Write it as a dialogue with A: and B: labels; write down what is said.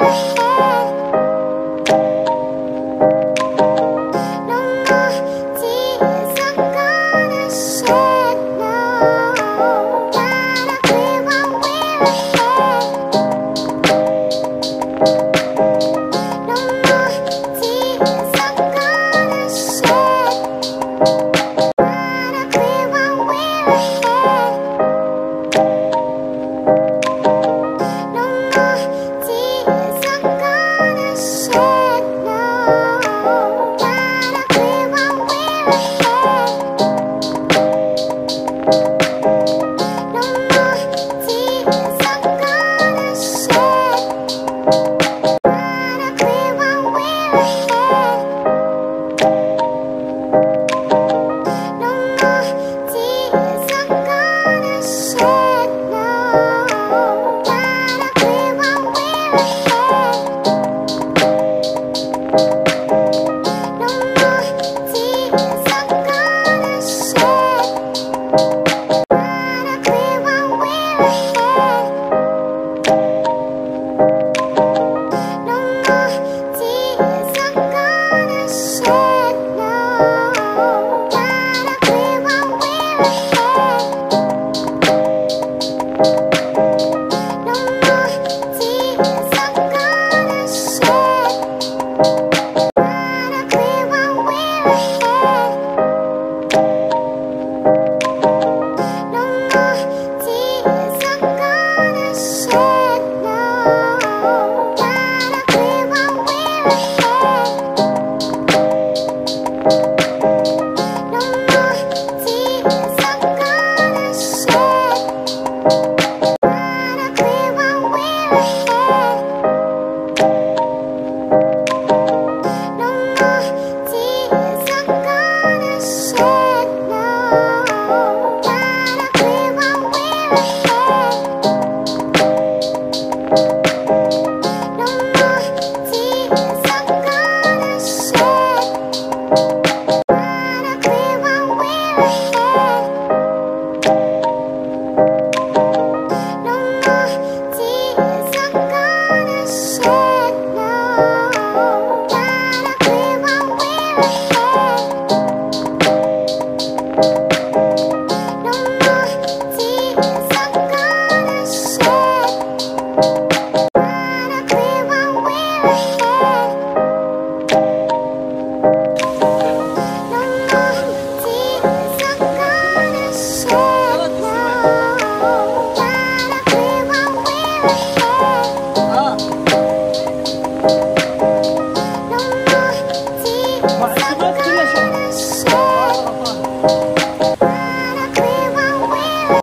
A: Bye.